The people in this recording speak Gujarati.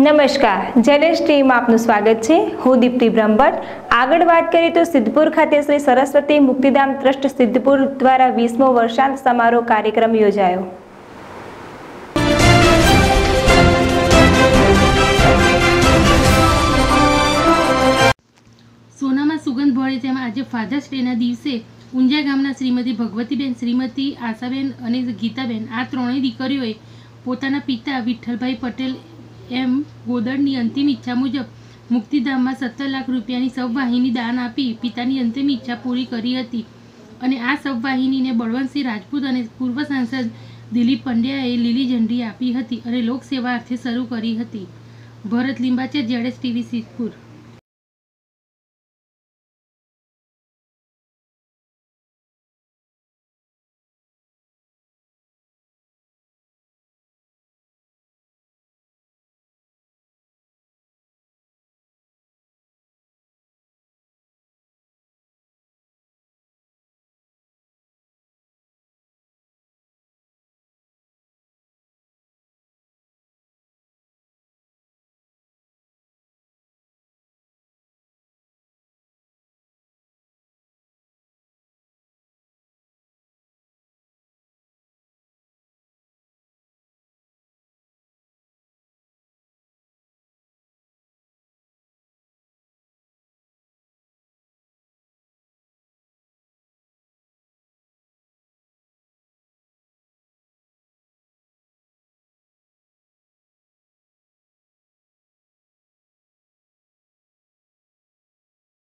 નમસ્કાર જેલેશ આપનું સ્વાગત છે. હું દીપ્તિ બ્રહ્મભટ્ટ. આગળ વાત કરીએ તો સિદ્ધપુર ખાતે શ્રી સરસ્વતી મુક્તિધામ ટ્રસ્ટ સિદ્ધપુર દ્વારા વીસમો વર્ષાંત સમારોહ કાર્યક્રમ યોજાયો. સોનામાં સુગંધ ભળે તેમ આજે ફાધર્સ ડેના દિવસે ઊંઝા ગામના શ્રીમતી ભગવતીબેન, શ્રીમતી આશાબેન અને ગીતાબેન આ ત્રણેય દીકરીઓએ પોતાના પિતા વિઠ્ઠલભાઈ પટેલ એમ ગોદડની અંતિમ ઈચ્છા મુજબ મુક્તિધામમાં સત્તર લાખ રૂપિયાની સબવાહિની દાન આપી પિતાની અંતિમ ઈચ્છા પૂરી કરી હતી. અને આ સબવાહિનીને બળવંતસિંહ રાજપૂત અને પૂર્વ સાંસદ દિલીપ પંડ્યાએ લીલી ઝંડી આપી હતી અને લોકસેવા અર્થે શરૂ કરી હતી. ભરત લિંબાચે જેડેશ ટીવી સિદ્ધપુર.